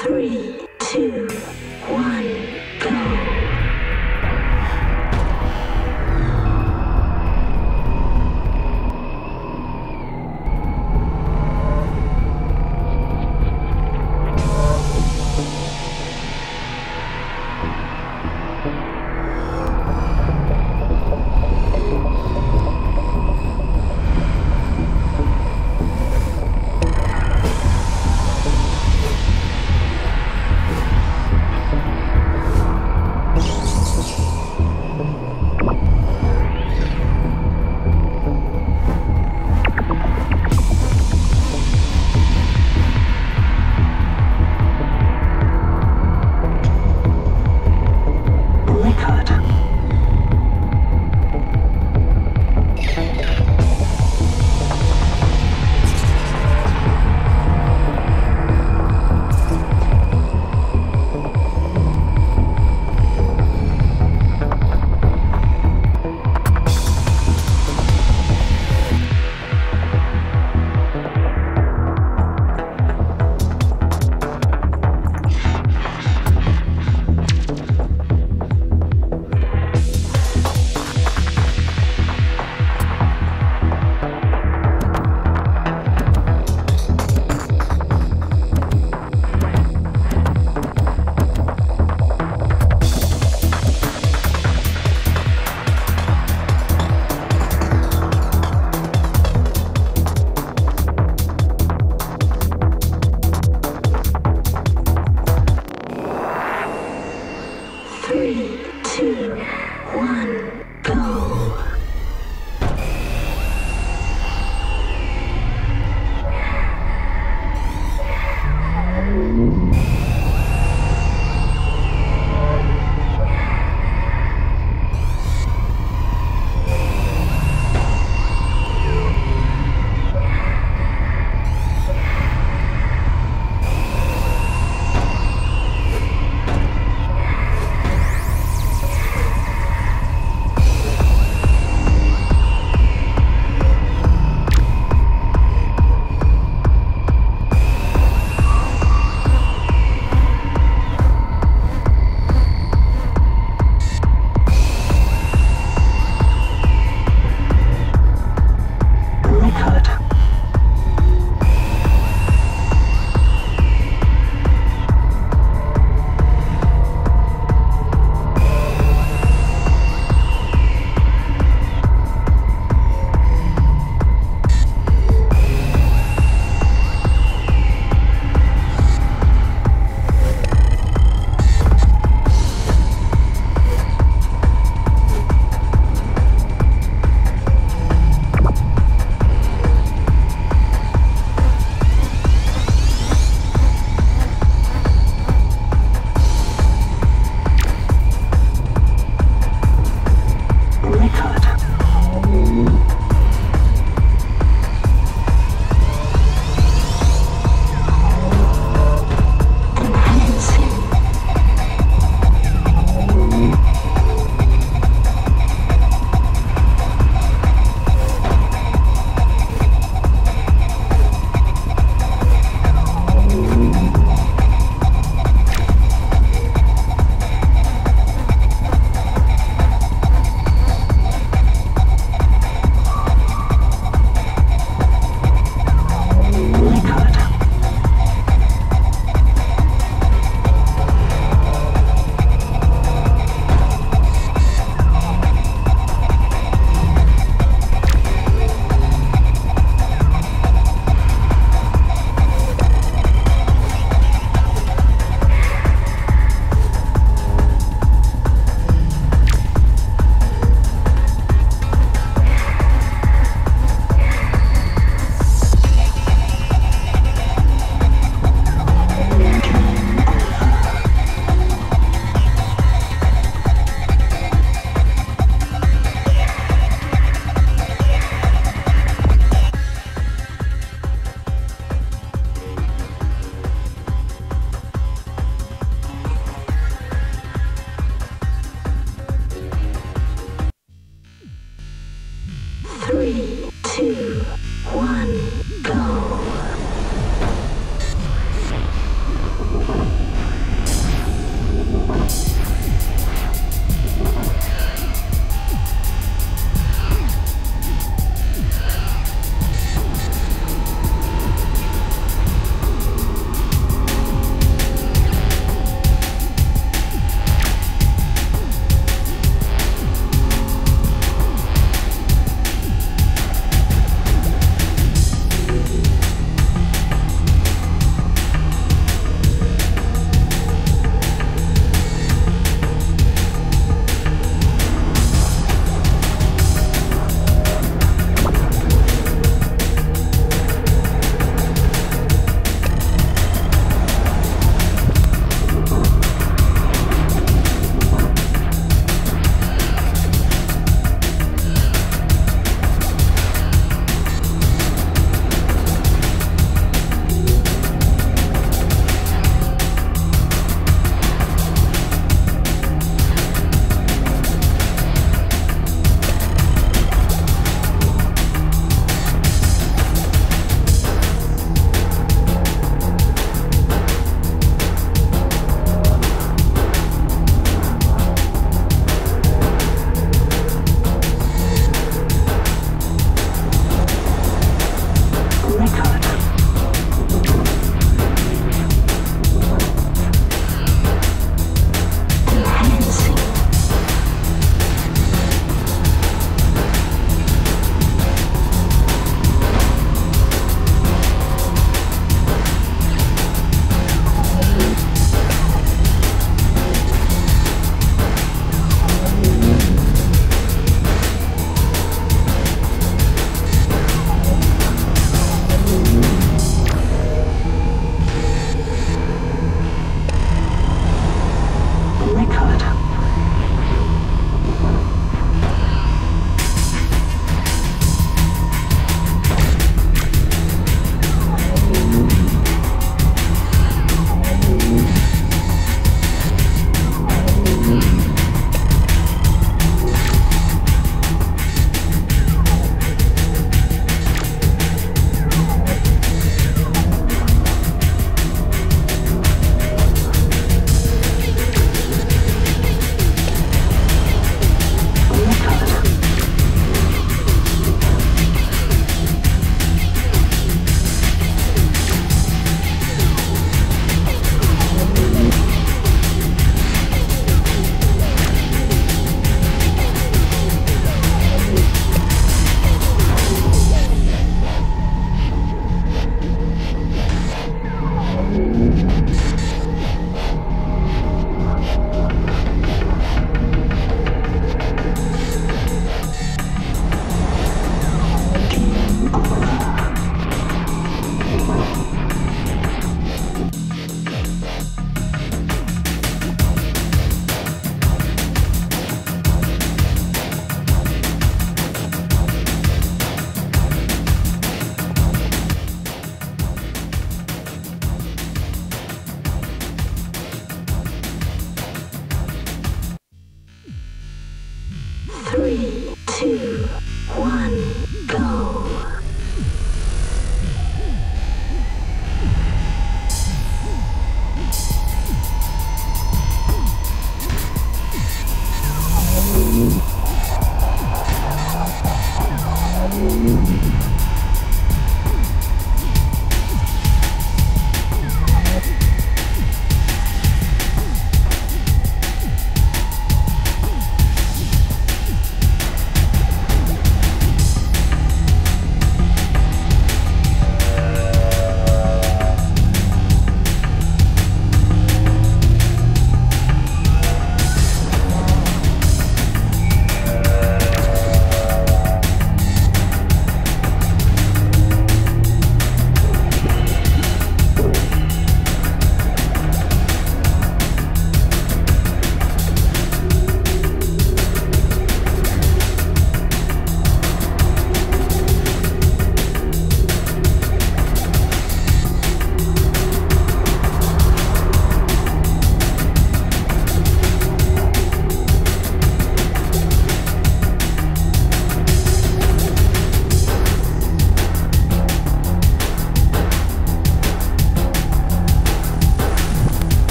Three, two,